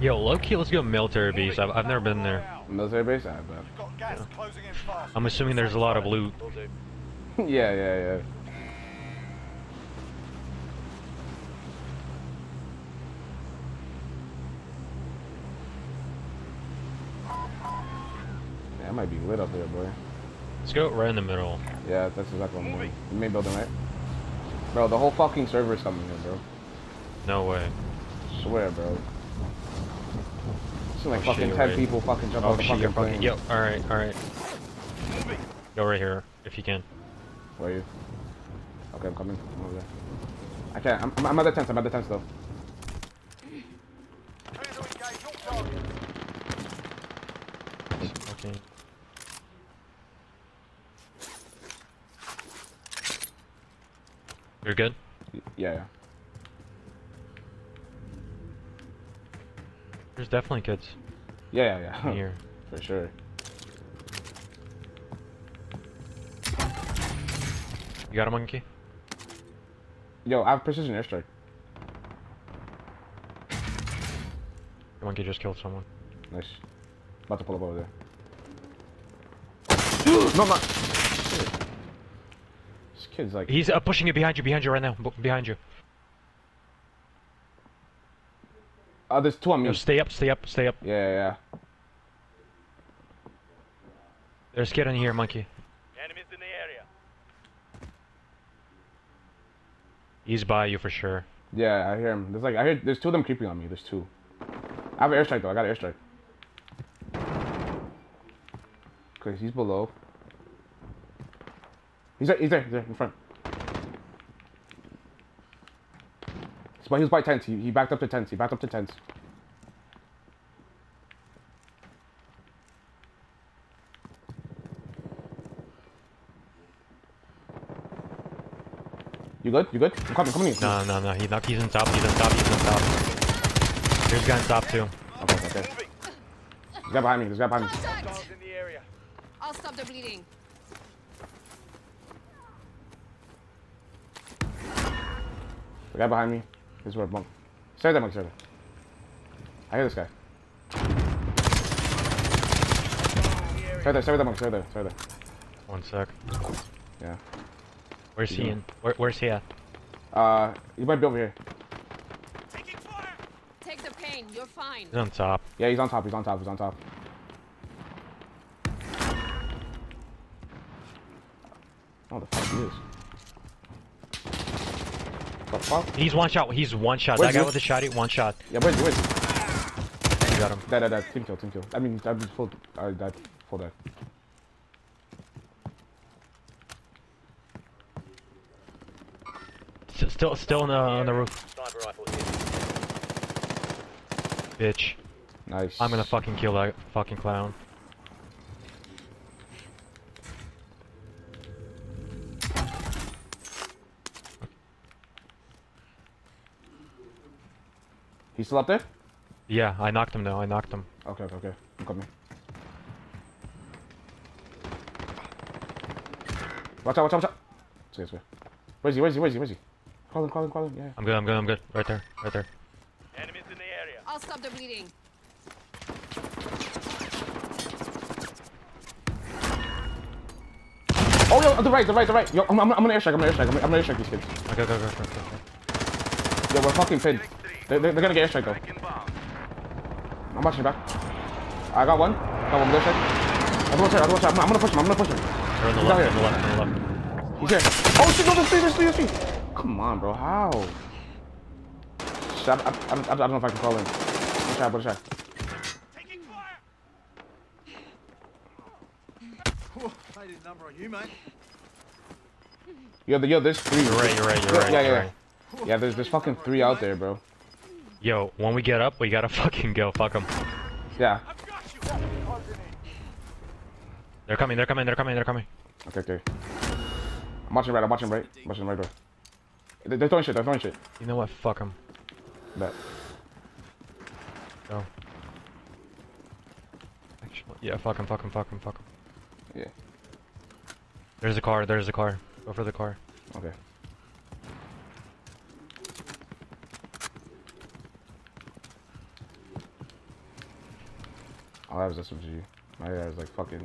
Yo, low key, let's go military base. I've, I've never been there. military base? I bet. Got gas closing in fast. I'm assuming there's a lot of loot. yeah, yeah, yeah. Yeah, it might be lit up there, boy. Let's go right in the middle. Yeah, that's exactly what I'm doing. The main building, right? Bro, the whole fucking server is coming here, bro. No way. Swear, bro. It's like Oh, shit, fucking you're 10 right. people fucking jump Oh off the shit, fucking you're plane. fucking. Yo, alright, alright. Go right here, if you can. Where are you? Okay, I'm coming. I'm over there. I can't. I'm, I'm at the tents. I'm at the tents, though. Clear to engage all targets. Okay. You're good? Yeah, yeah. There's definitely kids Yeah, yeah, yeah. here. For sure. You got a monkey? Yo, I have precision airstrike. The monkey just killed someone. Nice. About to pull up over there. no, I'm not. Shit. Kid's like. He's uh, pushing it behind you, behind you right now. Behind you. Oh, there's two on me. Yo, stay up, stay up, stay up. Yeah, yeah, yeah. There's a kid in here, monkey. Enemies in the area. He's by you for sure. Yeah, I hear him. There's like, I hear, there's two of them creeping on me. There's two. I have an airstrike though. I got an airstrike. Okay, he's below. He's there. He's there. He's there in front. He's he was by tents. He, he backed up to tents. He backed up to tents. You good? You good? I'm coming. Coming in. No, no, no. He's not. He's in top. He's in top. He's in top. There's a guy in top too. Okay, okay. okay. There's a guy behind me. There's a guy behind me. Contact! Guards in the area. I'll stop the bleeding. The guy behind me. This is where bunk. Stay that Mike. Stay there. I hear this guy. Stay there. Stay there, Mike. Stay there. Stay there. One sec. Yeah. Where's he in? Where, where's he at? Uh, he might be over here. Taking fire. Take the pain, you're fine. He's on top. Yeah, he's on top. He's on top. He's on top. Oh, the fuck he is. The fuck? He's one shot. He's one shot. Where's that guy you? with the shotty, one shot. Yeah, where's he? Where's he? You got him. Dead, dead, dead. Team kill, team kill. I mean, I just full. I died. Full dead. S- Still, still on the on the roof. Sniper rifle here. Bitch. Nice. I'm gonna fucking kill that fucking clown. He's still up there? Yeah, I knocked him though. I knocked him. Okay, okay, okay. I'm coming. Watch out, watch out, watch out. Stay, stay. Where's he, where's he, where's he, where's he? Call him, call him, call him, yeah. I'm good. I'm good. I'm good. Right there. Right there. Enemies in the area. I'll stop the bleeding. Oh, yo, on the right, the right, the right. Yo, I'm, I'm, I'm gonna airstrike, I'm gonna airstrike, I'm gonna, I'm gonna airstrike these kids. Okay, go, go, go, go, go. Yo, we're fucking pinned. They're, they're, they're gonna get airstrike though. I'm watching back. I got one. Got one with airstrike. Other one's here, other one's here. I'm, I'm gonna push him, I'm gonna push him. They're on the He's left. out On the left. On the left. He's here. Oh shit, no, there's three, there's three, there's three. Come on, bro, how? Shit, I, I, I, don't- I don't know if I can call in. One shot, one shot. Taking fire. I didn't number on you, mate. Yo, yo, there's three. You're right. You're right. You're Yeah, right. yeah, yeah. right. Yeah, there's, there's fucking three out there, bro. Yo, when we get up, we gotta fucking go. Fuck them. Yeah. I've got you. Closing in. They're coming. They're coming. They're coming. They're coming. Okay, okay. I'm watching right, I'm watching right. I'm watching right door. They- They're throwing shit, they're throwing shit. You know what? Fuck them. Bet. Go. Yeah, fuck him, fuck him, fuck him, fuck him. Yeah. There's a car, there's a car. Go for the car. Okay. All I have is SMG. My guy is like fucking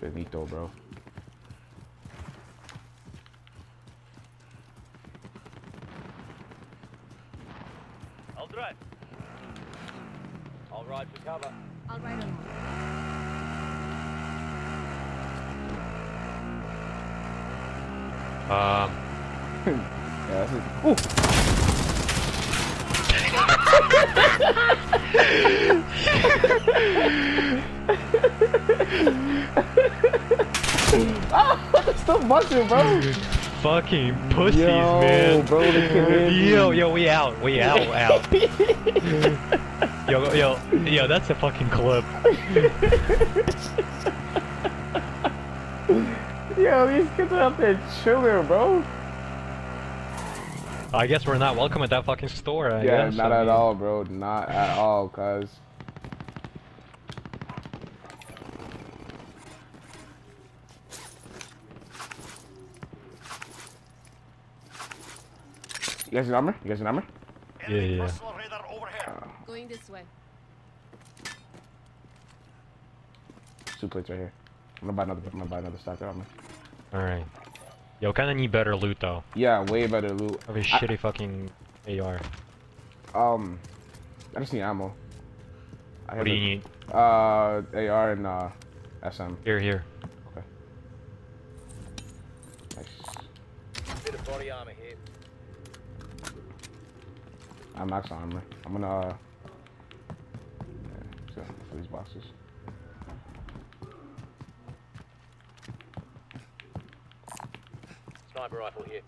finito, bro. I'll drive. I'll ride for cover. I'll ride along. Um, Yeah, that's it. Ooh! Oh, Still bunching, bro. fucking pussies, Yo, man. bro, they can't hear me. Yo, yo, we out, we out, out. yo, yo, yo, that's a fucking clip. Yo, these kids are out there chilling, bro. I guess we're not welcome at that fucking store. I yeah, guess. not I at all, bro. Not at all, cuz. You guys need armor? You guys need armor? Yeah, yeah. Personal. Oh. Going this way. Two plates right here. I'm gonna buy another. I'm gonna buy another stack of armor. All right. Yo, kind of need better loot though. Yeah, way better loot. Of a I- shitty fucking AR. Um, I just need ammo. I What do you a- need? Uh, AR and uh, SM. Here, here. Okay. Nice. Bit of body armor here. I'm max on armor. I'm gonna. Uh, yeah, so, for these boxes. Sniper rifle here.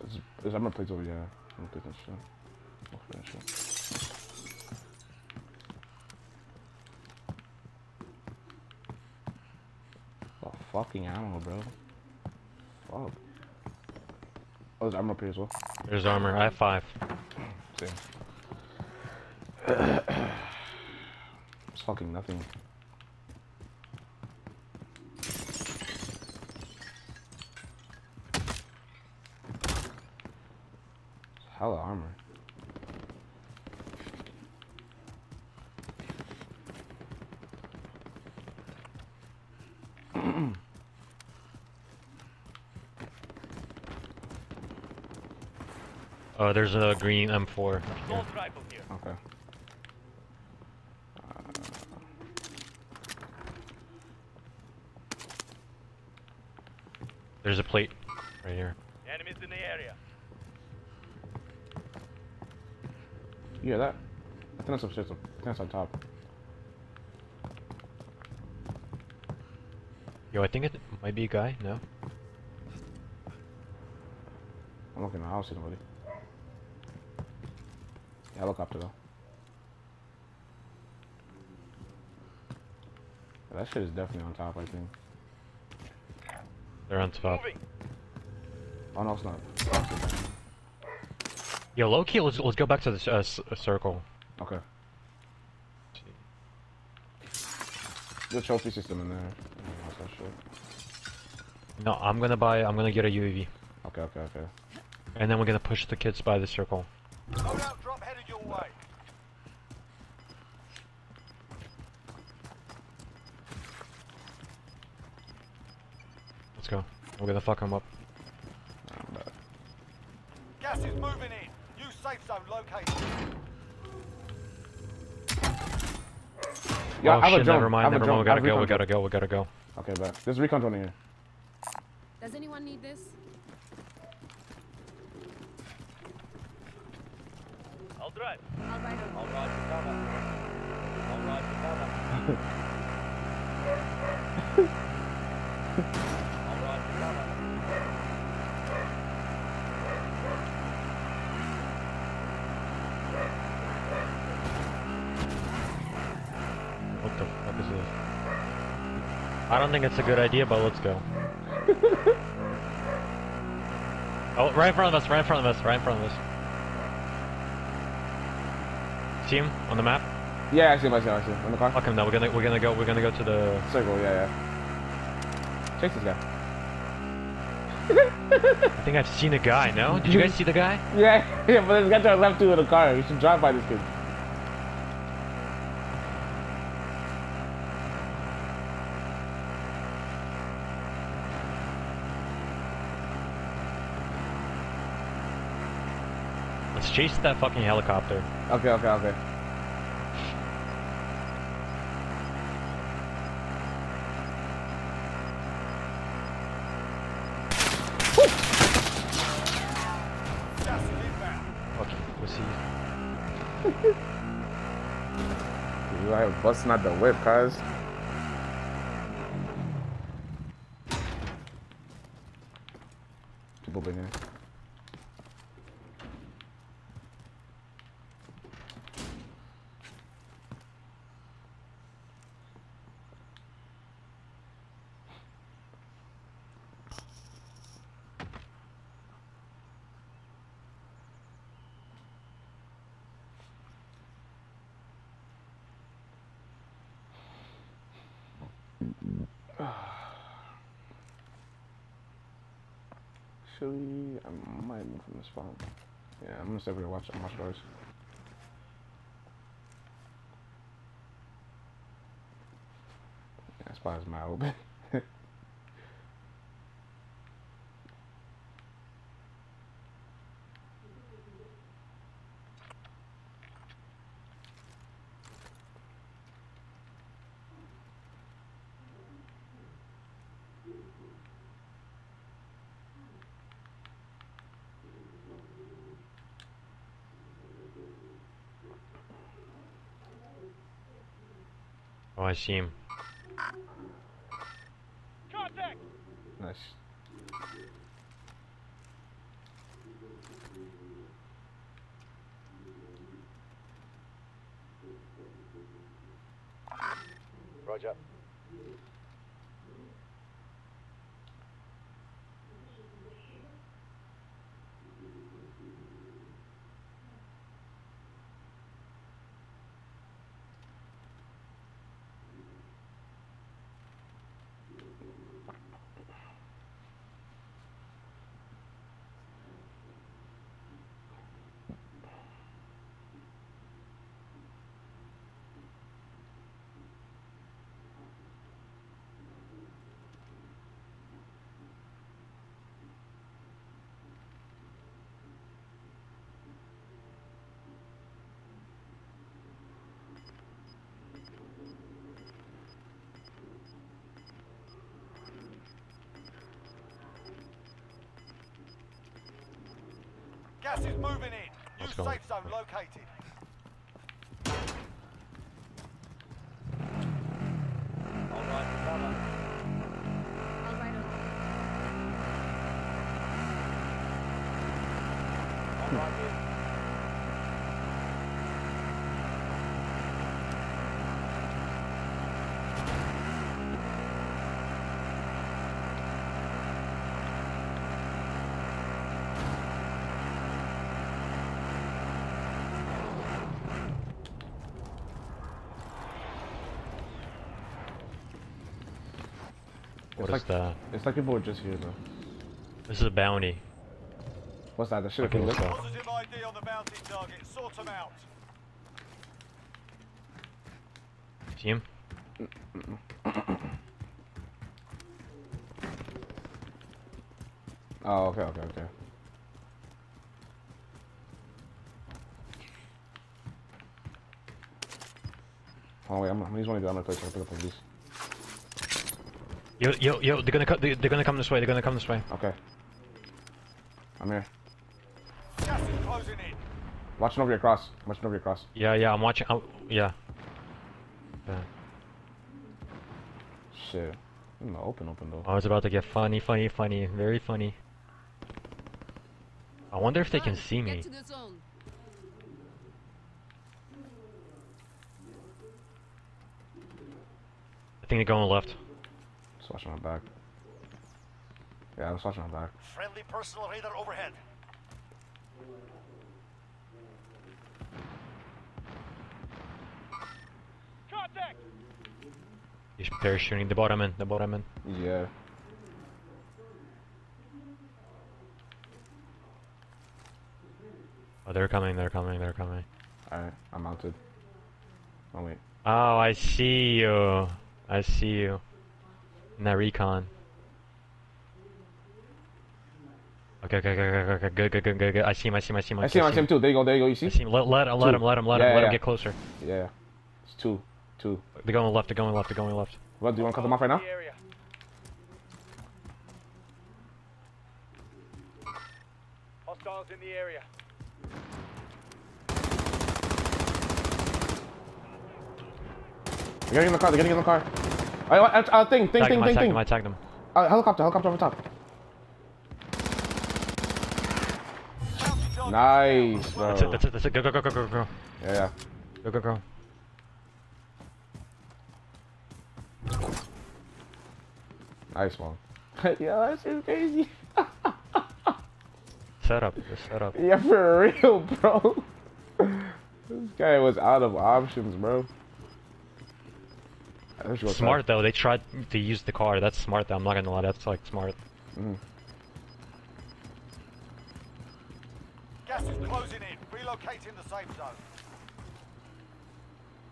There's, there's armor plates over here. Armor plates and shit. Hopefully and shit. Fucking ammo, bro. Fuck. Oh, there's armor up here as well. There's armor. I have five. Same. it's fucking nothing. It's hella armor. Uh, there's a green M4. Assault rifle here. Okay. There's a plate right here. Enemies in the area. You hear that? I think that's upstairs. I think that's on top. Yo, I think it might be a guy. No. I'm looking in the house, nobody. Yeah, helicopter though. Yeah, that shit is definitely on top, I think. They're on top. Moving. Oh no, it's not. Yo, low key, let's let's go back to the uh, uh, circle. Okay. The trophy system in there. Yeah, What's that shit? No, I'm gonna buy. I'm gonna get a UAV, Okay, okay, okay. and then we're gonna push the kids by the circle. Loadout We're gonna fuck them up. Gas is moving in. New safe zone located. Yeah, oh I have a shit! Never mind. Never mind. We gotta have a go. We gotta go. We gotta go. Okay, but there's recon drone in here. Does anyone need this? I'll drive. I'll ride along. I'll ride for cover. I'll ride for cover. I'll ride for cover. What the fuck is this? I don't think it's a good idea, but let's go. Oh, right in front of us, right in front of us, right in front of us. See him on the map? Yeah, I see him, I see him, I see him. In the car? Fuck him, no, we're gonna, we're gonna go, we're gonna go to the... Circle, yeah, yeah. Chase this guy. I think I've seen a guy, no? Did you guys see the guy? Yeah, yeah, but there's a guy to our left too in the car. We should drive by this kid. Let's chase that fucking helicopter. Okay, okay, okay. Gas is. Okay, we'll see. You are busting out the whip, cuz. People been here. Actually, I might move from the spot. Yeah, I'm gonna stay over here watch watch doors. Yeah, spot is my open. Oh, I see him. Contact! nice. Roger. Gas is moving in. New Let's go. safe zone located. All right, cover. I'll ride on. All right, What It's is like- that? It's like people were just here though. This is a bounty. What's that? The should have okay, let's. Positive ID on the bounty target. Sort them out. See him? Oh, okay, okay, okay. Oh wait, I'm, I'm just want to do. I'm gonna play. Pick up these. Yo, yo, yo, they're gonna co- they- they're gonna come this way, they're gonna come this way. Okay. I'm here. Gas is closing in. Watching over your cross. Watching over your cross. Yeah, yeah, I'm watching, oh, yeah. Yeah. Shit. In the open, open though. Oh, it's about to get funny, funny, funny, very funny. I wonder if they can see me. Get to the zone. I think they're going left. Just watching my back. Yeah, I was watching my back. Friendly personal radar overhead. Contact! He's parachuting the bottom end, the bottom end. Yeah. Oh, they're coming, they're coming, they're coming. Alright, I'm mounted. Oh wait. Oh, I see you. I see you. In that recon. Okay, okay, okay, okay, okay, good, good, good, good, good. I see him, I see him, I see him. I see him, I see him too. There you go, there you go. You I see? see him. Let, let, let him, let him, let him, Yeah, let him yeah. get closer. Yeah. It's two. Two. They're going left, they're going left, they're going left. What, do you want to cut them off right now? Hostiles in the area. They're getting in the car, they're getting in the car. I, I, I, thing, thing, Tag thing, him, I thing, tagged thing. him, I tagged him. Uh, helicopter, helicopter over top. Nice, bro. That's it, that's it, that's it. Go, go, go, go, go, go. Yeah, yeah. Go, go, go. Nice one. yeah, that shit's crazy. Set up, just set up. Yeah, for real, bro. this guy was out of options, bro. Smart though, they tried to use the car. That's smart though, I'm not gonna lie, that's like smart. Gas is closing in. Relocating the safe zone.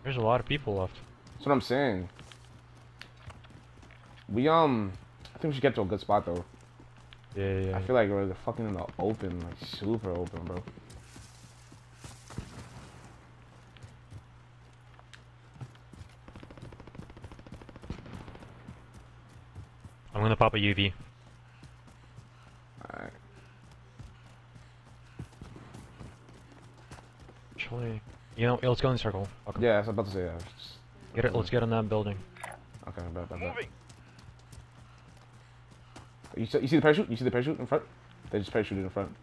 There's a lot of people left. That's what I'm saying. We um, I think we should get to a good spot though. Yeah, yeah, yeah. I feel like we're fucking in the open, like super open, bro. Gonna pop a UV. Alright. Actually, you know, let's go in the circle. Fuck 'em. Yeah, I was about to say that. Just- Get it, let's get in that building. Okay, bet, bet, bet. Moving. You see, you see the parachute? You see the parachute in front? They just parachuted in front.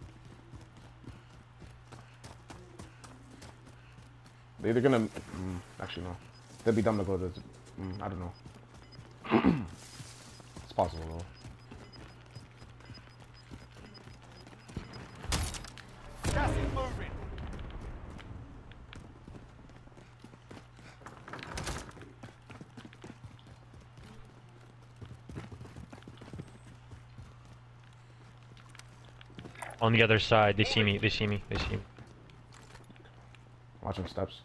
They're either gonna. Mm, actually, no. They'd be dumb to go to. Mm, I don't know. it's possible though. Gas is moving. On the other side, they see me, they see me, they see me. Watch them steps.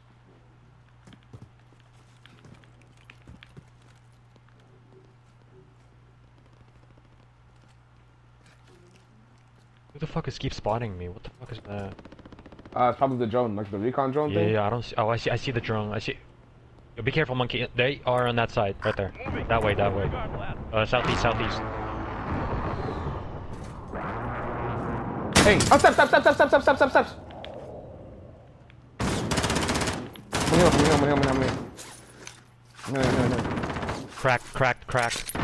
Who the fuck is keep spotting me? What the fuck is that? Uh, it's probably the drone, like the recon drone Yeah, thing. yeah, I don't see. Oh, I see. I see the drone. I see. Yo, be careful, monkey. They are on that side, right there. That way, that way. Uh, southeast, southeast. Hey! Oh, step, step, steps! Come here, come here, come here, come here, come here. Come here, come here, come here. Cracked, cracked, cracked.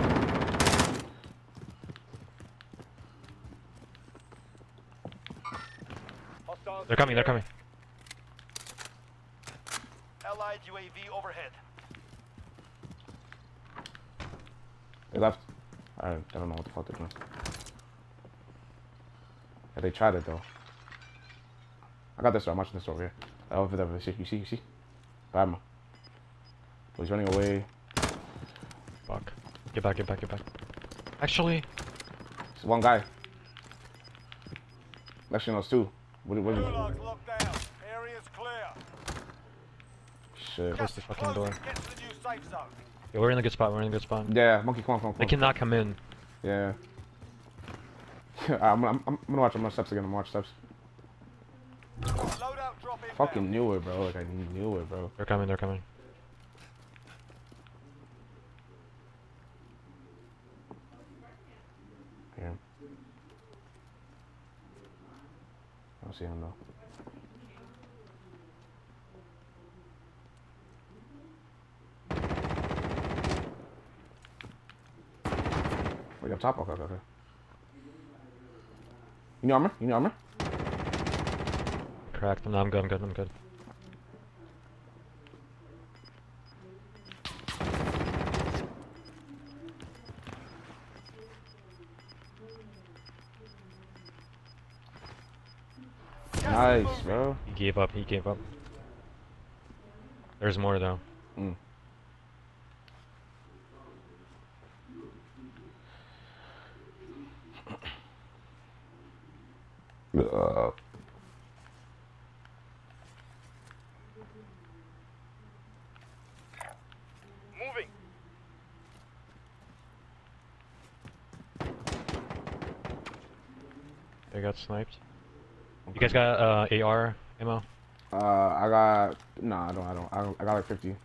They're coming. They're coming. Allied UAV overhead. They left. I, I don't know what the fuck they're doing. Yeah, they tried it though. I got this. I'm watching this over here. Uh, over there. You see? You see? You see? Bad man. Oh, he's running away. Fuck. Get back. Get back. Get back. Actually, It's one guy. Actually, no, it's two. What? What? what Gulag's locked down. Area's clear. shit. Close the fucking door. closing. Get to the new safe zone. yeah, we're in a good spot. We're in a good spot. Yeah, monkey, come on, come on, come They cannot come in. Yeah. I'm, I'm, I'm gonna watch. I'm gonna steps again. I'm gonna watch steps. Loadout drop in. Fucking knew it, bro. Like I knew it, bro. They're coming. They're coming. Yeah. I don't. Wait, up top? Okay, okay, okay. You need armor? You need armor? Cracked. No, I'm good. I'm good. I'm good. Nice, bro. He gave up. He gave up. There's more though. Uh, Moving. They got sniped. You guys got uh, AR ammo? uh, I got nah, I don't, I don't, I, don't, I got like 50. I'm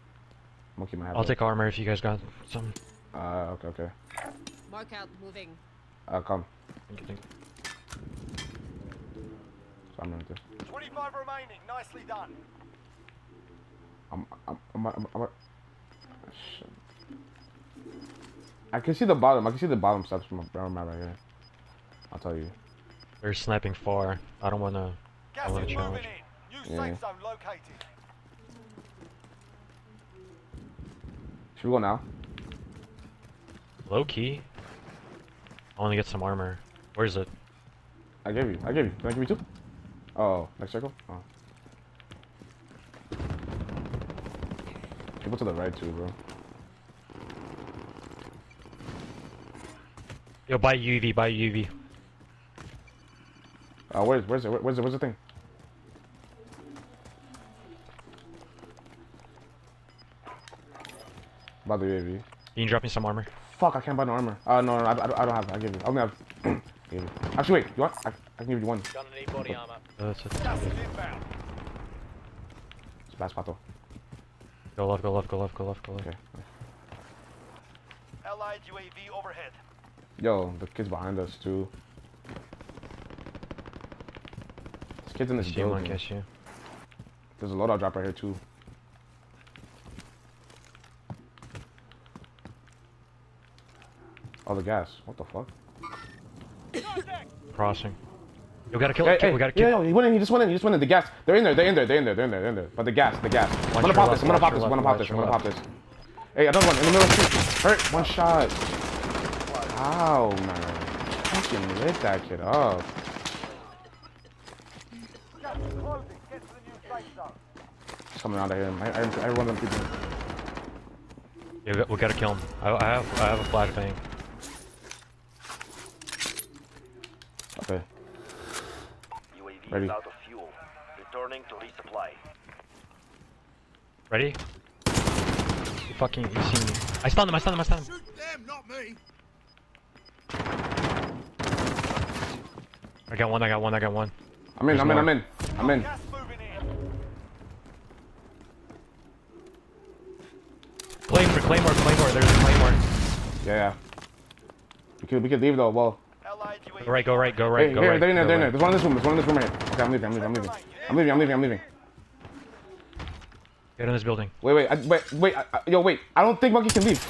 gonna keep my hat. I'll take armor if you guys got some. Uh, okay, okay. Mark out, moving. Uh, come. Thank you, thank you. So I'm running through. 25 remaining. Nicely done. I'm, I'm, I'm, I'm, I'm, shit. I can see the bottom. I can see the bottom steps from my map right here. I'll tell you. They're sniping far. I don't wanna. Gas wanna is challenge. moving in. New Yeah. safe zone located. Should we go now? Low key. I wanna get some armor. Where is it? I gave you. I gave you. Can I give you two? Oh, next circle? Oh. People to the right too, bro. Yo, buy UV, buy UV. Uh, where's where's it? Where's it? Where's the thing? About the UAV. You can drop me some armor. Fuck, I can't buy no armor. Uh, no, no, I, I, don't- I don't have it. I give you. I only have. give you. Actually, wait. You want? I, I can give you one. Uh, that's it. Gas is inbound. It's last pato. Go left, go left, go left, go left, go left. Okay. Allied UAV overhead. Yo, the kids behind us too. There's kids in this you, building. Monk, you. There's a loadout drop right here too. Oh, the gas. What the fuck? Crossing. You gotta kill Hey, it. hey, we gotta yeah, kill yo, he went in. He just went in. He just went in. The gas. They're in there. They're in there. They're in there. They're in there. They're in there. But the gas. The gas. I'm gonna pop left, this. I'm gonna pop this. I'm gonna pop this. I'm gonna pop this. Hey, another one in the middle of the street. Hurt. One shot. Ow, man. Fucking lit that kid up. Gas is closing. Get to the new safe zone. He's coming out of here. I, I, every one of them people. Yeah, we got- we gotta kill him. I, I have, I have a flashbang. Okay. UAV Ready. is out of fuel. Returning to resupply. Ready? You fucking, you see me. I stunned him, I stunned him, I stunned him. Shoot them, not me. I got one, I got one, I got one. I'm in. There's I'm in. I'm in. I'm in. Gas moving in. Claymore, Claymore, there's a Claymore. Yeah, yeah. We could we could leave though. Well, Go right, go right, go right, hey, go here, right. they're in there. They're in there. There's one in this room. There's one in this room right here. Okay, I'm leaving. I'm leaving. I'm leaving. I'm leaving. I'm leaving. I'm leaving. Get in this building. Wait, wait, I, wait, wait, I, I- yo, wait. I don't think Monkey can leave.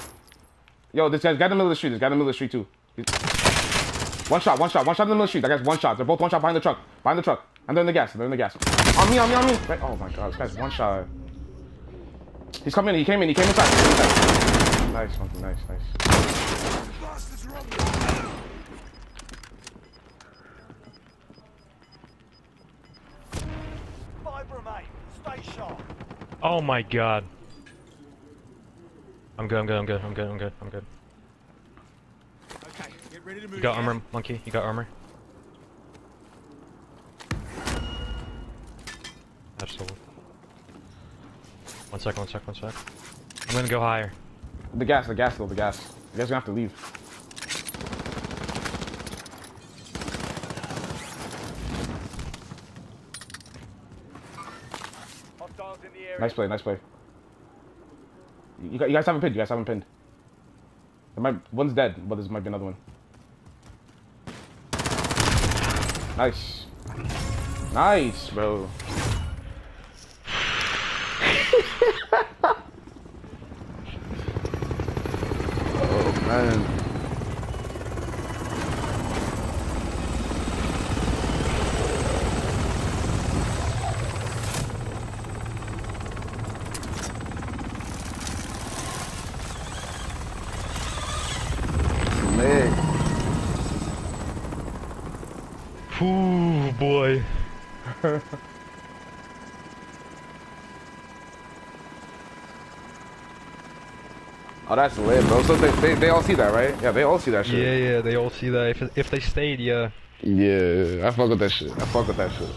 Yo, this guy's got in the middle of the street. This guy in the middle of the street too. He's- One shot, one shot, one shot in the middle of the street. That guy's one shot. They're both one shot behind the truck. Behind the truck. And they're in the gas. They're in the gas. On me, on me, on me. Right. Oh my god, this guy's one shot. He's coming in. He came in. He came inside. He came inside. Nice, Monkey. Nice, nice. Oh my god. I'm good, I'm good, I'm good, I'm good, I'm good, I'm good. Okay, get ready to move. You got armor, monkey? You got armor? Absolutely. One sec, one sec, one sec. I'm gonna go higher. The gas, the gas, though, the gas. You guys gonna have to leave. Hostiles in the area. Nice play, nice play. You, you guys haven't pinned. You guys haven't pinned. There might, one's dead, but there might be another one. Nice. Nice, bro. Man. Lit. Ooh, boy. Oh, that's lit, bro. So they, they, they all see that, right? Yeah, they all see that shit. Yeah, yeah, they all see that. If if they stayed, yeah. Yeah, I fuck with that shit. I fuck with that shit.